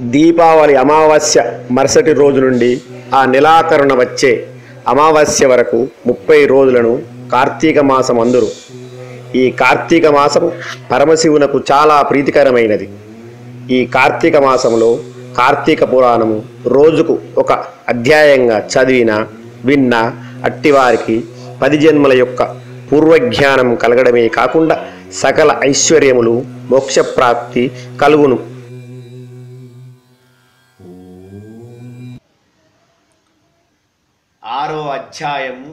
దీపావళి అమావాస్య మరుసటి రోజు నుండి ఆ నిలాకరణ వచ్చే అమావాస్య వరకు ముప్పై రోజులను కార్తీక మాసం అందురు. ఈ కార్తీక మాసము పరమశివునకు చాలా ప్రీతికరమైనది. ఈ కార్తీక మాసంలో కార్తీక పురాణము రోజుకు ఒక అధ్యాయంగా చదివిన విన్న అట్టివారికి పది జన్మల యొక్క పూర్వజ్ఞానం కలగడమే కాకుండా సకల ఐశ్వర్యములు మోక్షప్రాప్తి కలుగును. ఆరో అధ్యాయము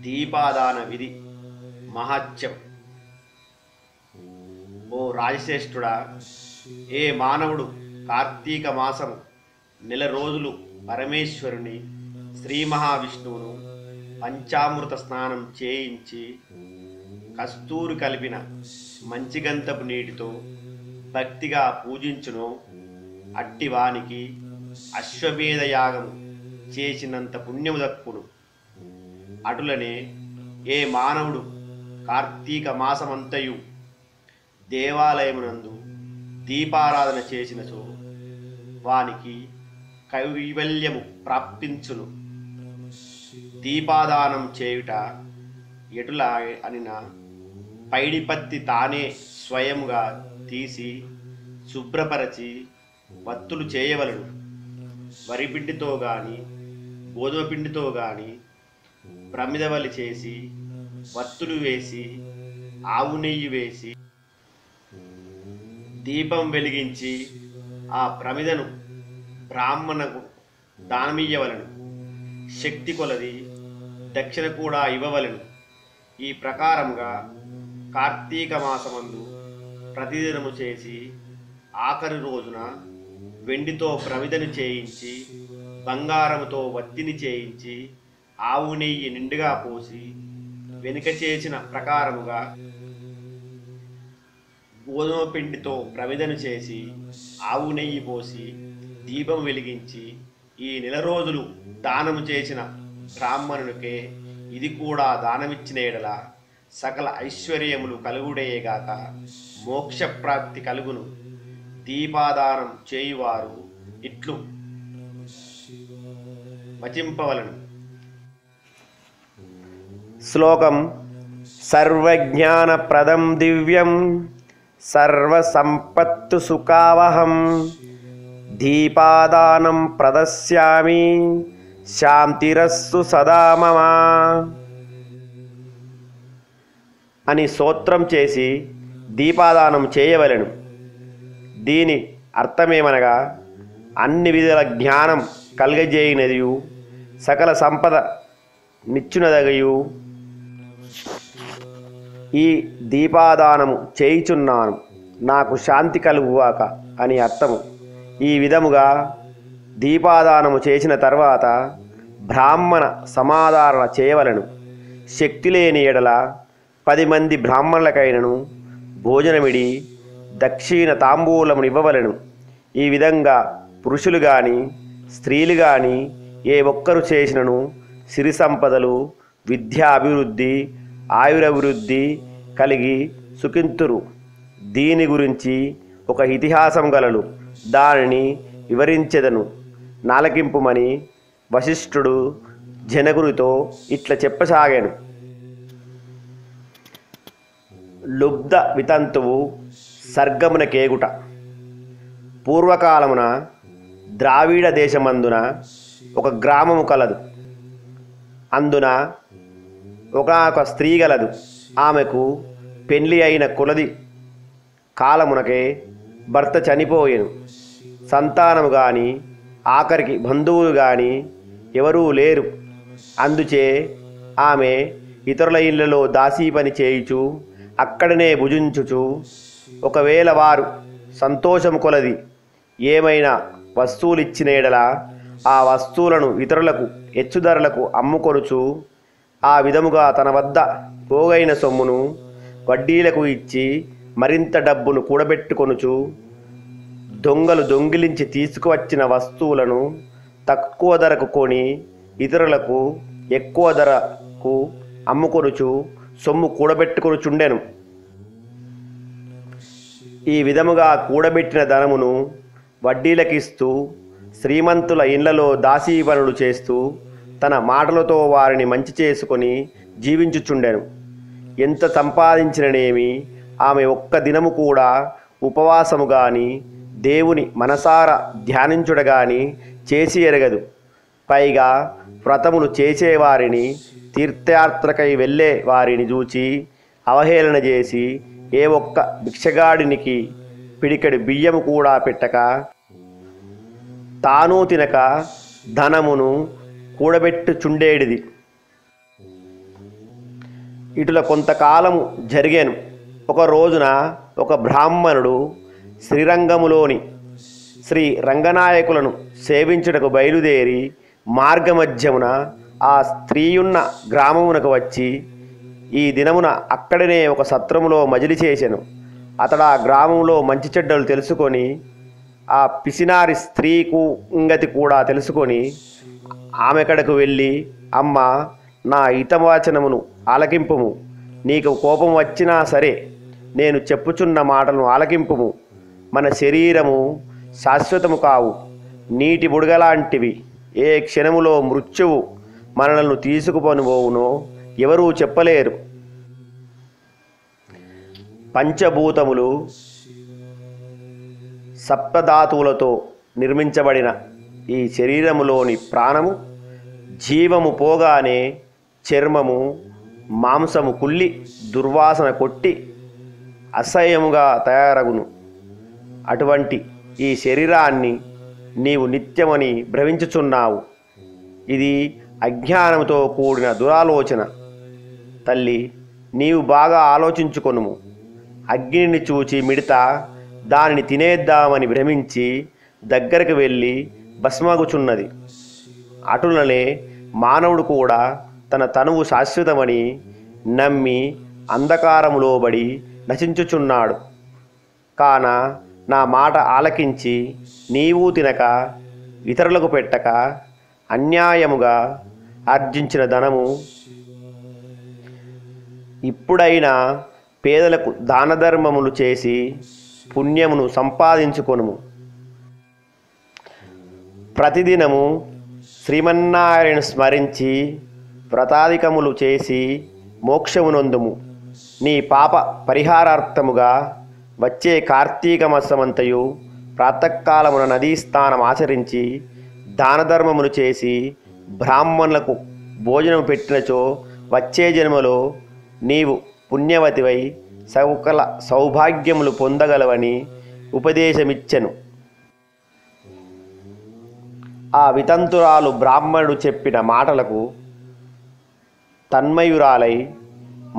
దీపాదాన విధి మహత్యం. ఓ రాజశ్రేష్ఠుడా ఏ మానవుడు కార్తీక మాసము నెల రోజులు పరమేశ్వరుని శ్రీ మహావిష్ణువును పంచామృత స్నానం చేయించి కస్తూరు కలిపిన మంచిగంతపు నీటితో భక్తిగా పూజించును. అట్టివానికి అశ్వమేధ యాగము చేసినంత పుణ్యము దక్కును. అటులనే ఏ మానవుడు కార్తీక మాసమంతయు దేవాలయమునందు దీపారాధన చేసినచో వానికి కైవల్యము ప్రాప్తించును. దీపాదానం చేయుట ఎటులా అనిన పైడిపత్తి తానే స్వయముగా తీసి శుభ్రపరచి వత్తులు చేయవలను. వరిపిండితో గాని గోధుమ పిండితో గాని ప్రమిదవలి చేసి వత్తులు వేసి ఆవు నెయ్యి వేసి దీపం వెలిగించి ఆ ప్రమిదను బ్రాహ్మణకు దానమియ్యవలను. శక్తి కొలది దక్షిణ కూడా ఇవ్వవలను. ఈ ప్రకారంగా కార్తీక మాసమందు ప్రతిదినము చేసి ఆఖరి రోజున వెండితో ప్రమిదను చేయించి బంగారముతో వత్తిని చేయించి ఆవు నెయ్యి నిండుగా పోసి వెనుక చేసిన ప్రకారముగా గోధుమ పిండితో ప్రవిధను చేసి ఆవు నెయ్యి పోసి దీపం వెలిగించి ఈ నెల రోజులు దానము చేసిన బ్రాహ్మణునికే ఇది కూడా దానమిచ్చిన ఎడల సకల ఐశ్వర్యములు కలుగుడేగాక మోక్షప్రాప్తి కలుగును. దీపాదానం చేయువారు ఇట్లు. వచింపవలను శ్లోకం సర్వజ్ఞానప్రదం దివ్యం సర్వసంపత్తు సుఖావహం. దీపాదానం ప్రదశ్యామి శాంతిరస్సు సదా మమ. అని సూత్రం చేసి దీపాదానం చేయవలెను. దీని అర్థమేమనగా అన్ని విధుల జ్ఞానం కలగజేయినదియు సకల సంపద నిచ్చునదగయు. ఈ దీపాదానము చేయుచున్నాను నాకు శాంతి కలుగువాక అని అర్థము. ఈ విధముగా దీపాదానము చేసిన తర్వాత బ్రాహ్మణ సమాధారణ చేయవలను. శక్తి లేని ఎడల పది మంది బ్రాహ్మణులకైనను భోజనమిడి దక్షిణ తాంబూలమునివ్వవలను ఈ విధంగా పురుషులు కానీ స్త్రీలు కానీ ఏ ఒక్కరు చేసినను సిరి సంపదలు విద్యా అభివృద్ధి ఆయురభివృద్ధి కలిగి సుఖింతురు. దీని గురించి ఒక ఇతిహాసం గలలు. దానిని వివరించెదను. నాలకింపుమని వశిష్ఠుడు జనగురితో ఇట్లా చెప్పసాగాను లుబ్ధ వితంతువు సర్గమున కేగుట. పూర్వకాలమున ద్రావిడ దేశమందున ఒక గ్రామము కలదు. అందున ఒక స్త్రీ గలదు. ఆమెకు పెళ్ళి అయిన కులది కాలమునకే భర్త చనిపోయాను. సంతానము గాని ఆఖరికి బంధువులు కానీ ఎవరూ లేరు. అందుచే ఆమె ఇతరుల ఇళ్ళలో దాసీ పని చేయుచు అక్కడనే భుజించుచు ఒకవేళ వారు సంతోషము కొలది ఏమైనా వస్తువులు ఇచ్చిన ఎడల ఆ వస్తువులను ఇతరులకు హెచ్చు ధరలకు అమ్ముకొనుచు ఆ విధముగా తన వద్ద పోగైన సొమ్మును వడ్డీలకు ఇచ్చి మరింత డబ్బును కూడబెట్టుకొనుచు దొంగలు దొంగిలించి తీసుకువచ్చిన వస్తువులను తక్కువ ధరకు కొని ఇతరులకు ఎక్కువ ధరకు అమ్ముకొనుచు సొమ్ము కూడబెట్టుకొనుచుండెను. ఈ విధముగా కూడబెట్టిన ధనమును వడ్డీలకిస్తూ శ్రీమంతుల ఇండ్లలో దాసీపనులు చేస్తూ తన మాటలతో వారిని మంచి చేసుకొని జీవించుచుండెను. ఎంత సంపాదించిననేమి ఆమె ఒక్క దినము కూడా ఉపవాసము గాని దేవుని మనసార ధ్యానించుట గాని చేసి ఎరగదు. పైగా వ్రతములు చేసేవారిని తీర్థయాత్రకై వెళ్ళే వారిని చూచి అవహేళన చేసి ఏ ఒక్క భిక్షగాడినికి పిడికెడు బియ్యము కూడా పెట్టక తాను తినక ధనమును కూడబెట్టుచుండేడిది. ఇటుల కొంతకాలము జరిగాను. ఒక రోజున ఒక బ్రాహ్మణుడు శ్రీరంగములోని శ్రీ రంగనాయకులను సేవించుటకు బయలుదేరి మార్గమధ్యమున ఆ స్త్రీయున్న గ్రామమునకు వచ్చి ఈ దినమున అక్కడనే ఒక సత్రములో మజిలి చేశాను అతడు ఆ గ్రామంలో మంచి చెడ్డలు తెలుసుకొని ఆ పిసినారి స్త్రీకు ఇంగతి కూడా తెలుసుకొని ఆమె కడకు వెళ్ళి అమ్మ నా హితవాచనమును ఆలకింపుము. నీకు కోపం వచ్చినా సరే నేను చెప్పుచున్న మాటలను ఆలకింపుము. మన శరీరము శాశ్వతము కావు. నీటి బుడగలాంటివి ఏ క్షణములో మృత్యువు మనలను తీసుకుపోనుబోవునో ఎవరూ చెప్పలేరు. పంచభూతములు సప్తధాతువులతో నిర్మించబడిన ఈ శరీరములోని ప్రాణము జీవము పోగానే చర్మము మాంసము కుళ్ళి దుర్వాసన కొట్టి అసహ్యముగా తయారగును. అటువంటి ఈ శరీరాన్ని నీవు నిత్యమని భ్రమించుచున్నావు. ఇది అజ్ఞానముతో కూడిన దురాలోచన. తల్లి నీవు బాగా ఆలోచించుకొనుము. అగ్నిని చూచి మిడత దానిని తినేద్దామని భ్రమించి దగ్గరకు వెళ్ళి భస్మగుచున్నది అటులనే మానవుడు కూడా తన తనువు శాశ్వతమని నమ్మి అంధకారములోబడి నశించుచున్నాడు. కాన నా మాట ఆలకించి నీవు తినక ఇతరులకు పెట్టక అన్యాయముగా ఆర్జించిన ధనము ఇప్పుడైనా పేదలకు దానధర్మములు చేసి పుణ్యమును సంపాదించుకొనుము. ప్రతిదినము శ్రీమన్నారాయణ స్మరించి వ్రతాధికములు చేసి మోక్షమునందుము. నీ పాప పరిహారార్థముగా వచ్చే కార్తీక మాసమంతయు ప్రాతకాలమున నదీ స్నానం ఆచరించి దానధర్మములు చేసి బ్రాహ్మణులకు భోజనం పెట్టినచో వచ్చే జన్మలో నీవు పుణ్యవతివై సకల సౌభాగ్యములు పొందగలవని ఉపదేశమిచ్చెను. ఆ వితంతురాలు బ్రాహ్మణుడు చెప్పిన మాటలకు తన్మయురాలై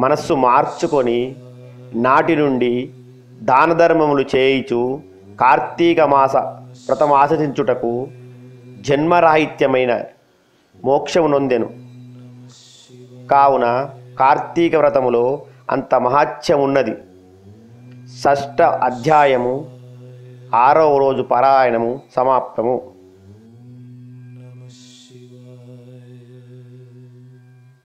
మనస్సు మార్చుకొని నాటి నుండి దానధర్మములు చేయిచు కార్తీక మాస వ్రతమాచరించుటకు జన్మరాహిత్యమైన మోక్షమునొందెను కావున కార్తీక వ్రతములో అంత మహాత్యం ఉన్నది. షష్ఠ అధ్యాయము ఆరవ రోజు పారాయణము సమాప్తము.